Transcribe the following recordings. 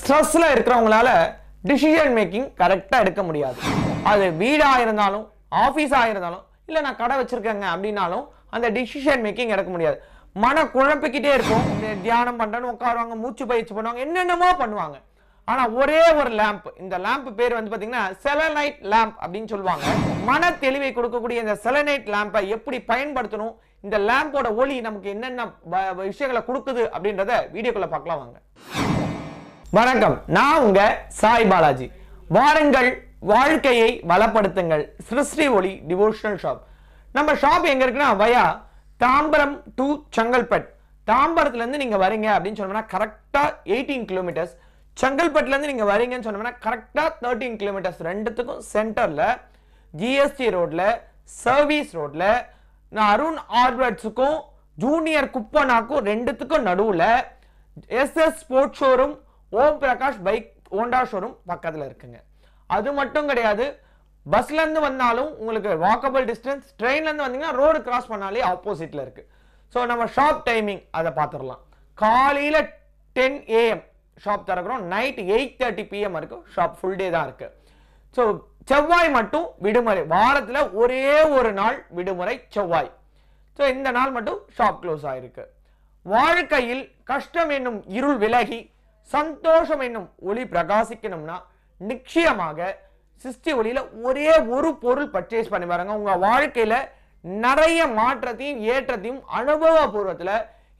ஸ்ட்ரெஸ்ஸில் இருக்கிறவங்களால decision making கரெக்டாக எடுக்க முடியாது. அது வீடாக இருந்தாலும் ஆஃபீஸாக இருந்தாலும் இல்லை நான் கடை வச்சுருக்கேங்க அப்படின்னாலும் அந்த டிசிஷன் மேக்கிங் எடுக்க முடியாது. மன குழப்பிக்கிட்டே இருக்கும் இந்த தியானம் பண்ணுறேன்னு உட்காருவாங்க மூச்சு பயிற்சி பண்ணுவாங்க என்னென்னமோ பண்ணுவாங்க. ஆனால் ஒரே ஒரு லேம்ப் இந்த லேம்ப் பேர் வந்து பார்த்தீங்கன்னா செலனைட் லேம்ப் அப்படின்னு சொல்லுவாங்க. மன தெளிவை கொடுக்கக்கூடிய இந்த செலனைட் லேம்பை எப்படி பயன்படுத்தணும்? இந்த லேம்போட ஒளி நமக்கு என்னென்ன வ- விஷயங்களை கொடுக்குது அப்படின்றத வீடியோக்குள்ள பார்க்கலாம் வாங்க. வணக்கம். நான் உங்க சாய் பாலாஜி. வாருங்கள் வாழ்க்கையை வளப்படுத்துங்கள். சிருஷ்டி ஒளி டிவோஷனல் ஷாப் நம்ம ஷாப் எங்க இருக்குன்னா வயா தாம்பரம் டு செங்கல்பட் தாம்பரத்துலேருந்து நீங்கள் நீங்க வரீங்க அப்படின்னு சொன்னோம்னா கரெக்டாக எயிட்டீன் கிலோமீட்டர்ஸ் செங்கல்பட்டுலேருந்து நீங்கள் வரீங்கன்னு சொன்னோம்னா கரெக்டாக தேர்ட்டீன் கிலோமீட்டர்ஸ் ரெண்டுத்துக்கும் சென்டரில் ஜிஎஸ்டி ரோட்டில் சர்வீஸ் ரோட்டில் நான் அருண் ஆர்வர்ட்ஸுக்கும் ஜூனியர் குப்பனாக்கும் ரெண்டுத்துக்கும் நடுவில் SS sports showroom Om Prakash bike Honda showroom பக்கத்தில் இருக்குங்க. அது மட்டும் கிடையாது பஸ்லேருந்து வந்தாலும் உங்களுக்கு வாக்கபிள் டிஸ்டன்ஸ் ட்ரெயின்லேருந்து வந்தீங்கன்னா ரோடு கிராஸ் பண்ணாலே ஆப்போசிட்டில் இருக்குது ஸோ நம்ம ஷாப் டைமிங் அதை பார்த்துடலாம். காலையில் டென் ஏஎம் ஷாப் திறக்கிறோம் நைட் எயிட் தேர்ட்டி பிஎம் வரைக்கும் ஷாப் ஃபுல் டே தான் இருக்குது ஸோ செவ்வாய் மட்டும் விடுமுறை. வாரத்தில் ஒரே ஒரு நாள் விடுமுறை செவ்வாய். ஸோ இந்த நாள் மட்டும் ஷாப் க்ளோஸ் ஆகிருக்கு வாழ்க்கையில் கஷ்டம் என்னும் இருள் விலகி சந்தோஷம் என்னும் ஒளி பிரகாசிக்கணும்னா நிச்சயமாக சிஸ்டி ஒளியில ஒரே ஒரு பொருள் பர்ச்சேஸ் பண்ணி பாருங்க. உங்க வாழ்க்கையில நிறைய மாற்றத்தையும் ஏற்றத்தையும் அனுபவபூர்வத்துல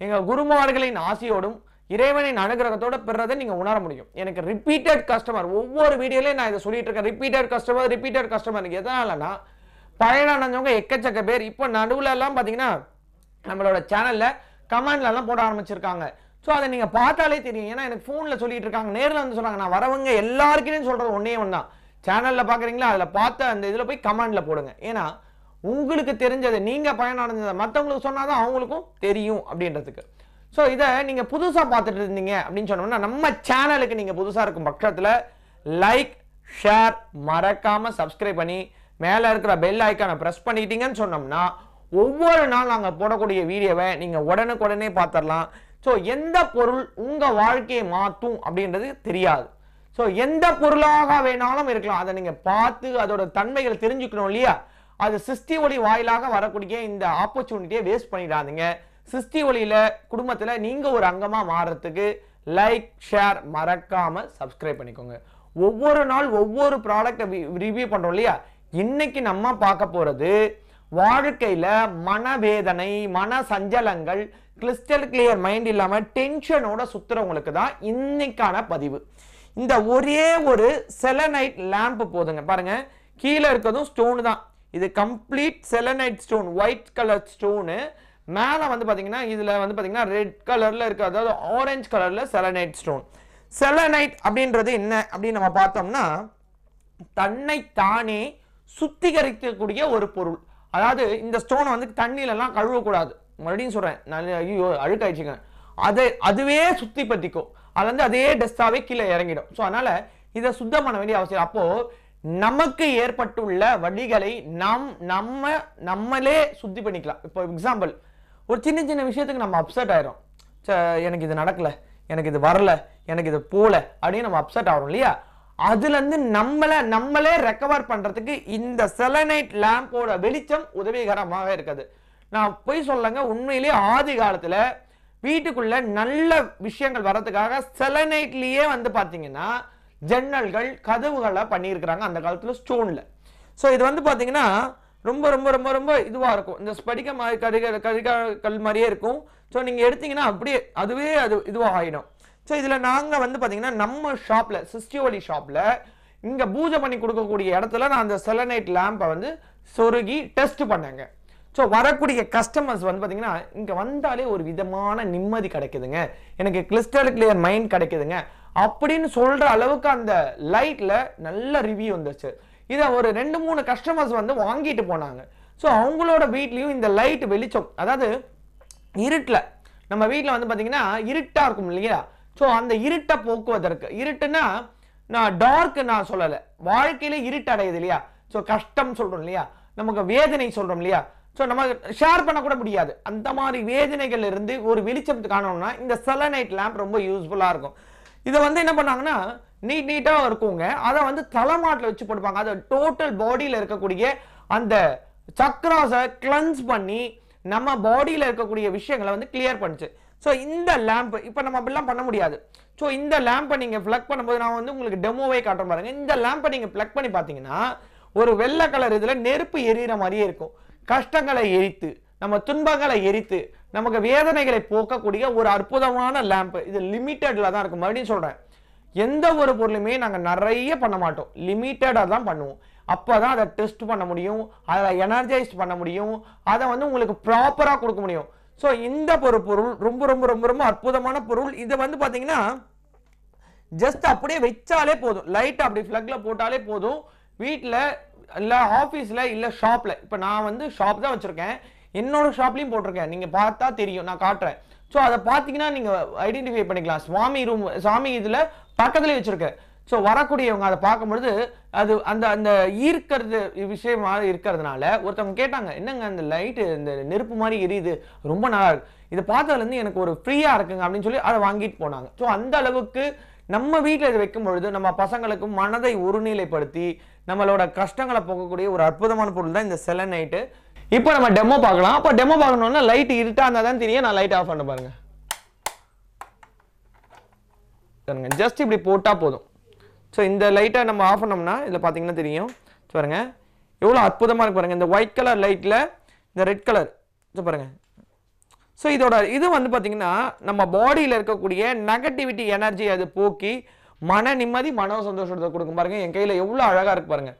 எங்க குருமார்களின் ஆசையோடும் இறைவனின் அனுகிரகத்தோட பெறதை நீங்க உணர முடியும். எனக்கு ரிப்பீட்டட் கஸ்டமர் ஒவ்வொரு வீடியோலையும் நான் இதை சொல்லிட்டு இருக்கேன். ரிப்பீட்டட் கஸ்டமர் ரிப்பீட்டட் கஸ்டமர் எதனாலனா பயனடைஞ்சவங்க எக்கச்சக்க பேர். இப்போ நடுவுல எல்லாம் பாத்தீங்கன்னா நம்மளோட சேனல்ல கமெண்ட்ல எல்லாம் போட ஆரம்பிச்சிருக்காங்க. ஸோ அதை நீங்கள் பார்த்தாலே தெரியும். ஏன்னா எனக்கு ஃபோனில் சொல்லிட்டு இருக்காங்க. நேரில் வந்து சொல்றாங்க நான் வரவங்க எல்லாருக்குமே சொல்கிறது ஒன்றே ஒன்று தான். சேனலில் பார்க்குறீங்களா? அதில் பார்த்த அந்த இதில் போய் கமெண்டில் போடுங்க. ஏன்னா உங்களுக்கு தெரிஞ்சதை நீங்கள் பயனடைஞ்சதை மற்றவங்களுக்கு மற்றவங்களுக்கு சொன்னாதான் அவங்களுக்கும் தெரியும் அப்படின்றதுக்கு. ஸோ இதை நீங்கள் புதுசாக பார்த்துட்டு இருந்தீங்க அப்படின்னு சொன்னோம்னா நம்ம சேனலுக்கு நீங்கள் புதுசாக இருக்கும் பட்சத்தில் லைக் ஷேர் மறக்காமல் சப்ஸ்கிரைப் பண்ணி மேலே இருக்கிற பெல் ஐக்கானை ப்ரெஸ் பண்ணிட்டீங்கன்னு சொன்னோம்னா ஒவ்வொரு நாள் நாங்கள் போடக்கூடிய வீடியோவை நீங்கள் உடனுக்குடனே பார்த்துடலாம். ஸோ எந்த பொருள் உங்கள் வாழ்க்கையை மாற்றும் அப்படின்றது தெரியாது. ஸோ எந்த பொருளாக வேணாலும் இருக்கலாம். அதை நீங்கள் பார்த்து அதோட தன்மைகளை தெரிஞ்சுக்கணும் இல்லையா? அது சிஸ்டி ஒளி வாயிலாக வரக்கூடிய இந்த ஆப்பர்ச்சுனிட்டியை வேஸ்ட் பண்ணிடாதீங்க. சிஸ்டி ஒளியில் குடும்பத்தில் நீங்கள் ஒரு அங்கமாக மாறுறதுக்கு லைக் ஷேர் மறக்காமல் சப்ஸ்கிரைப் பண்ணிக்கோங்க. ஒவ்வொரு நாள் ஒவ்வொரு ப்ராடக்ட்டை ரிவ்யூ பண்ணுறோம் இல்லையா? இன்னைக்கு நம்ம பார்க்க போகிறது வாழ்க்கையில் மனவேதனை மன சஞ்சலங்கள் கிறிஸ்டல் கிளியர் மைண்ட் இல்லாமல் டென்ஷனோட சுத்துறவங்களுக்கு தான் இன்னைக்கான பதிவு. இந்த ஒரே ஒரு செலனைட் லேம்ப் போதுங்க. பாருங்க கீழே இருக்கிறதும் ஸ்டோனு தான். இது complete selenite stone white colour stone மேலே வந்து பார்த்தீங்கன்னா இதில் வந்து பார்த்தீங்கன்னா ரெட் கலரில் இருக்கிற அதாவது ஆரஞ்சு கலரில் செலனைட் ஸ்டோன் செலனைட் அப்படின்றது என்ன அப்படின்னு நம்ம பார்த்தோம்னா தன்னை தானே சுத்திகரிக்கக்கூடிய ஒரு பொருள். அதாவது இந்த ஸ்டோனை வந்து தண்ணியிலலாம் கழுவக்கூடாது. மறுபடியும் சொல்கிறேன் நான் ஐயோ அழுக்காயிடுச்சுங்க. அதை அதுவே சுற்றி பற்றிக்கும் அது வந்து அதே டஸ்டாகவே கீழே இறங்கிடும். ஸோ அதனால் இதை சுத்தம் பண்ண வேண்டிய அவசியம் அப்போது நமக்கு ஏற்பட்டுள்ள வழிகளை நம் நம்ம நம்மளே சுத்தி பண்ணிக்கலாம். இப்போ எக்ஸாம்பிள் ஒரு சின்ன சின்ன விஷயத்துக்கு நம்ம அப்செட் ஆயிரும் எனக்கு இது நடக்கல. எனக்கு இது வரல. எனக்கு இது போல. அப்படின்னு நம்ம அப்செட் ஆகிறோம் இல்லையா? அதுலேருந்து நம்மளை நம்மளே ரெக்கவர் பண்ணுறதுக்கு இந்த செலனைட் லேம்போட வெளிச்சம் உதவிகரமாக இருக்குது. நான் போய் சொல்லங்க உண்மையிலேயே ஆதி காலத்தில் வீட்டுக்குள்ள நல்ல விஷயங்கள் வர்றதுக்காக செலனைட்லயே வந்து பார்த்தீங்கன்னா ஜன்னல்கள் கதவுகளை பண்ணியிருக்கிறாங்க அந்த காலத்தில் ஸ்டோனில் ஸோ இது வந்து பார்த்தீங்கன்னா ரொம்ப ரொம்ப ரொம்ப ரொம்ப இதுவாக இருக்கும். இந்த ஸ்படிக மாதிரி கடிக கடிகாக்கள் கல் மாதிரியே இருக்கும். ஸோ நீங்கள் எடுத்தீங்கன்னா அப்படியே அதுவே அது இதுவாக ஆகிடும் ஸோ இதில் நாங்கள் வந்து பார்த்தீங்கன்னா நம்ம ஷாப்பில் சிஸ்டியோலி ஷாப்பில் இங்கே பூஜை பண்ணி கொடுக்கக்கூடிய இடத்துல நான் அந்த செலனைட் லேம்பை வந்து சொருகி டெஸ்ட் பண்ணேங்க. ஸோ வரக்கூடிய கஸ்டமர்ஸ் வந்து பார்த்தீங்கன்னா இங்கே வந்தாலே ஒரு விதமான நிம்மதி கிடைக்குதுங்க. எனக்கு கிளிஸ்டல் கிளியர் மைண்ட் கிடைக்குதுங்க. அப்படின்னு சொல்கிற அளவுக்கு அந்த லைட்டில் நல்ல ரிவ்யூ வந்துச்சு இதை ஒரு ரெண்டு மூணு கஸ்டமர்ஸ் வந்து வாங்கிட்டு போனாங்க. ஸோ அவங்களோட வீட்லேயும் இந்த லைட் வெளிச்சம் அதாவது இருட்டில் நம்ம வீட்டில் வந்து பார்த்தீங்கன்னா இருட்டாக இருக்கும் இல்லையா? ஸோ அந்த இருட்டை போக்குவதற்கு இருட்டுன்னா நான் டார்க் நான் சொல்லலை வாழ்க்கையில இருட்டு அடையுது இல்லையா? ஸோ கஷ்டம் சொல்கிறோம் இல்லையா? நமக்கு வேதனை சொல்கிறோம் இல்லையா? ஸோ நம்ம ஷேர் பண்ணக்கூட முடியாது. அந்த மாதிரி வேதனைகள் இருந்து ஒரு வெளிச்சம் காணணும்னா இந்த செலனைட் லேம்ப் ரொம்ப யூஸ்ஃபுல்லாக இருக்கும். இதை வந்து என்ன பண்ணாங்கன்னா நீட் நீட்டாக இருக்குங்க. அதை வந்து தலைமாட்டில் வச்சு போடுப்பாங்க அதை டோட்டல் பாடியில் இருக்கக்கூடிய அந்த சக்ராஸை கிளன்ஸ் பண்ணி நம்ம பாடியில் இருக்கக்கூடிய விஷயங்களை வந்து கிளியர் பண்ணுச்சு. ஸோ இந்த லேம்ப் இப்போ நம்ம அப்படிலாம் பண்ண முடியாது. ஸோ இந்த லேம்பை நீங்கள் ஃப்ளக் பண்ணும்போது நான் வந்து உங்களுக்கு டெமோவே காட்டுற பாருங்க. இந்த லேம்பை நீங்கள் ஃப்ளக் பண்ணி பார்த்தீங்கன்னா ஒரு வெள்ளை கலர் இதில் நெருப்பு எரியிற மாதிரியே இருக்கும். கஷ்டங்களை எரித்து நம்ம துன்பங்களை எரித்து நமக்கு வேதனைகளை போக்கக்கூடிய ஒரு அற்புதமான லேம்ப் இது லிமிட்டடில் தான் இருக்கும். மறுபடியும் சொல்கிறேன் எந்த ஒரு பொருளுமே நாங்கள் நிறைய பண்ண மாட்டோம். லிமிட்டடாக தான் பண்ணுவோம். அப்போ தான் அதை டெஸ்ட் பண்ண முடியும். அதை எனர்ஜைஸ் பண்ண முடியும். அதை வந்து உங்களுக்கு ப்ராப்பராக கொடுக்க முடியும். ஸோ இந்த ஒரு பொருள் ரொம்ப ரொம்ப ரொம்ப ரொம்ப அற்புதமான பொருள். இது வந்து பார்த்தீங்கன்னா ஜஸ்ட் அப்படியே வச்சாலே போதும். லைட் அப்படி ஃப்ளக்கில் போட்டாலே போதும். வீட்டில் இல்லை ஆஃபீஸில் இல்லை ஷாப்பில் இப்போ நான் வந்து ஷாப் தான் வச்சுருக்கேன். என்னோட ஷாப்லேயும் போட்டிருக்கேன். நீங்கள் பார்த்தா தெரியும். நான் காட்டுறேன். ஸோ அதை பார்த்தீங்கன்னா நீங்கள் ஐடென்டிஃபை பண்ணிக்கலாம். சுவாமி ரூம் சாமி இதில் பக்கத்துலேயே வச்சுருக்கேன் ஸோ வரக்கூடியவங்க அதை பார்க்கும்பொழுது அது அந்த அந்த ஈர்க்கிறது விஷயமா இருக்கிறதுனால ஒருத்தவங்க கேட்டாங்க என்னங்க அந்த லைட்டு இந்த நெருப்பு மாதிரி எரியுது? ரொம்ப நல்லா இருக்கு. இதை பார்த்ததுலேருந்து எனக்கு ஒரு ஃப்ரீயாக இருக்குங்க அப்படின்னு சொல்லி அதை வாங்கிட்டு போனாங்க. ஸோ அந்த அளவுக்கு நம்ம வீட்டில் இதை வைக்கும் பொழுது நம்ம பசங்களுக்கு மனதை ஒருநிலைப்படுத்தி நம்மளோட கஷ்டங்களை போக்கக்கூடிய ஒரு அற்புதமான பொருள் தான் இந்த செலனைட்டு இப்போ நம்ம டெமோ பார்க்கலாம். அப்போ டெமோ பார்க்கணும்னா லைட் இருட்டாக இருந்தால் தான் தெரியும். நான் லைட் ஆஃப் பண்ண பாருங்க. ஜஸ்ட் இப்படி போட்டால் போதும். ஸோ இந்த லைட்டை நம்ம ஆஃப் பண்ணோம்னா இதில் பார்த்தீங்கன்னா தெரியும். பாருங்கள் எவ்வளோ அற்புதமாக இருக்கு பாருங்கள் இந்த ஒயிட் கலர் லைட்டில் இந்த ரெட் கலர் ஸோ பாருங்கள் ஸோ இதோட இது வந்து பார்த்தீங்கன்னா நம்ம பாடியில் இருக்கக்கூடிய நெகட்டிவிட்டி எனர்ஜி அது போக்கி மன நிம்மதி மன சந்தோஷத்தை கொடுக்கும் பாருங்கள் என் கையில் எவ்வளோ அழகாக இருக்கு பாருங்கள்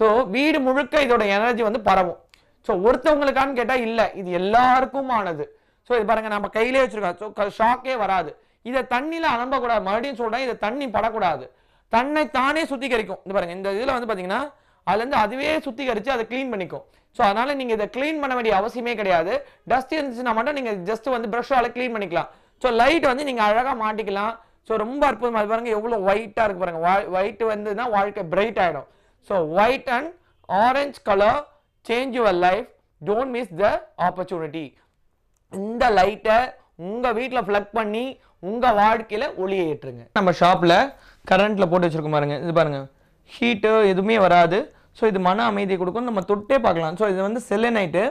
ஸோ வீடு முழுக்க இதோட எனர்ஜி வந்து பரவும். ஸோ ஒருத்தவங்களுக்கான்னு கேட்டால் இல்லை இது எல்லாருக்குமானது. ஸோ இது பாருங்க நம்ம கையிலே வச்சுருக்கோம். ஸோ ஷாக்கே வராது. இதை தண்ணியில் அலம்பக்கூடாது. மறுபடியும் சொல்கிறேன் இதை தண்ணி படக்கூடாது. தன்னை தானே சுத்திகரிக்கும். இது பாருங்கள் இந்த இதில் வந்து பார்த்தீங்கன்னா அதுலேருந்து அதுவே சுத்திகரித்து அதை க்ளீன் பண்ணிக்கும். ஸோ அதனால் நீங்கள் இதை க்ளீன் பண்ண வேண்டிய அவசியமே கிடையாது. டஸ்ட் இருந்துச்சுன்னா மட்டும் நீங்கள் ஜஸ்ட் வந்து ப்ரஷ்ஷால் க்ளீன் பண்ணிக்கலாம். ஸோ லைட் வந்து நீங்கள் அழகாக மாட்டிக்கலாம். ஸோ ரொம்ப அற்புதமாக அது பாருங்கள் எவ்வளோ ஒயிட்டாக இருக்கு வா ஒயிட் வந்துன்னா வாழ்க்கை பிரைட் ஆகிடும் so white and orange colour change your life don't miss the opportunity இந்த லைட்டை உங்கள் வீட்டில் ஃப்ளக் பண்ணி உங்கள் வாழ்க்கையில் ஒளியை ஏற்றுங்க. நம்ம ஷாப்பில் கரண்ட்டில் போட்டு வச்சுருக்கோம் பாருங்கள் இது பாருங்கள் ஹீட்டு எதுவுமே வராது. ஸோ இது மன அமைதியை கொடுக்கும். நம்ம தொட்டே பார்க்கலாம். ஸோ இது வந்து செல்லனைட்டு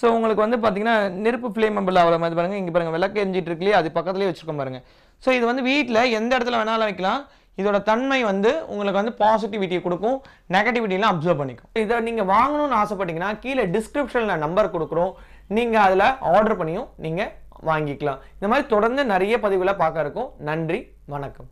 ஸோ உங்களுக்கு வந்து பார்த்தீங்கன்னா நெருப்பு ஃப்ளேமபிள் ஆகிற மாதிரி பாருங்கள் இங்கே பாருங்கள் விளக்கு எரிஞ்சிட்டு இருக்குல்லையே அது பக்கத்துலேயே வச்சுருக்கோம் பாருங்கள் ஸோ இது வந்து வீட்டில் எந்த இடத்துல வேணாலும் வைக்கலாம். இதோட தன்மை வந்து உங்களுக்கு வந்து பாசிட்டிவிட்டியை கொடுக்கும். நெகட்டிவிட்டிலாம் அப்சர்வ் பண்ணிக்கும். இதை நீங்கள் வாங்கணும்னு ஆசைப்பட்டீங்கன்னா கீழே டிஸ்கிரிப்ஷனில் நம்பர் கொடுக்குறோம். நீங்கள் அதில் ஆர்டர் பண்ணியும் நீங்கள் வாங்கிக்கலாம். இந்த மாதிரி தொடர்ந்து நிறைய பதிவுகளை பார்க்க இருக்கும் நன்றி வணக்கம்.